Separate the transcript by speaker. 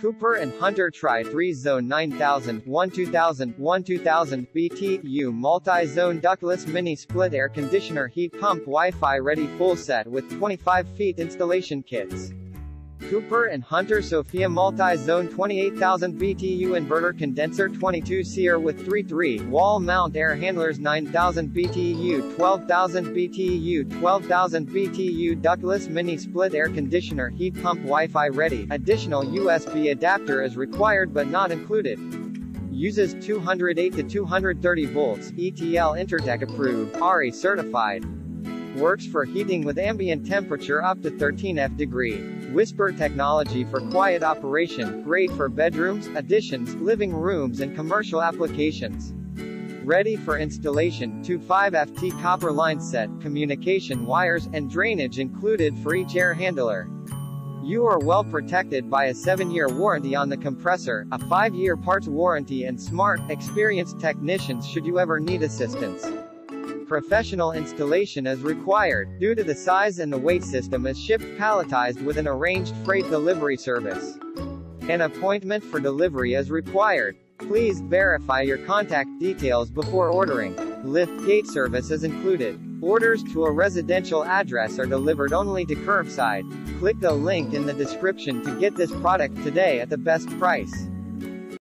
Speaker 1: Cooper and Hunter Tri 3 Zone 9000, 1 2000, 1 2000, BTU Multi-Zone Ductless Mini Split Air Conditioner Heat Pump Wi-Fi Ready Full Set with 25 feet installation kits. Cooper and Hunter Sophia Multi-Zone 28,000 BTU Inverter Condenser 22 SEER with 3-3 Wall Mount Air Handlers 9,000 BTU 12,000 BTU 12,000 BTU Ductless Mini Split Air Conditioner Heat Pump Wi-Fi Ready Additional USB adapter is required but not included. Uses 208 to 230 volts, ETL Intertek approved, ARI certified. Works for heating with ambient temperature up to 13F degree. Whisper technology for quiet operation, great for bedrooms, additions, living rooms and commercial applications. Ready for installation, two 5FT copper line set, communication wires, and drainage included for each air handler. You are well protected by a 7-year warranty on the compressor, a 5-year parts warranty and smart, experienced technicians should you ever need assistance. Professional installation is required, due to the size and the weight system is shipped palletized with an arranged freight delivery service. An appointment for delivery is required. Please verify your contact details before ordering. Lift gate service is included. Orders to a residential address are delivered only to curbside. Click the link in the description to get this product today at the best price.